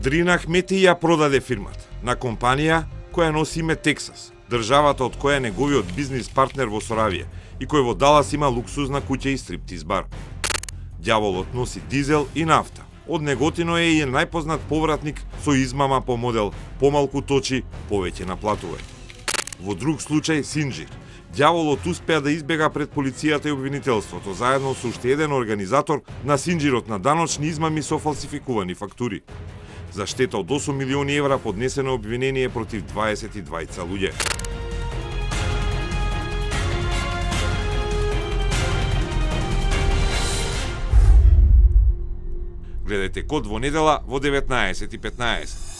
Дрина Ахмети ја продаде фирмата на компанија која носи име Тексас, државата од која неговиот бизнис партнер во Соравија и кој во Далас има луксузна куќа и стриптиз бар. Дјаволот носи дизел и нафта. Од неготино е и најпознат повратник со измама по модел помалку точи, повеќе наплатува. Во друг случај Синџир, Дјаволот успеа да избега пред полицијата и обвинителството заедно со уште еден организатор на синџирот на даночни измами со фалсификувани фактури. За штета од 8 милиони евра поднесено обвинение против 22 луѓе. Гледајте Код во недела во 19.15.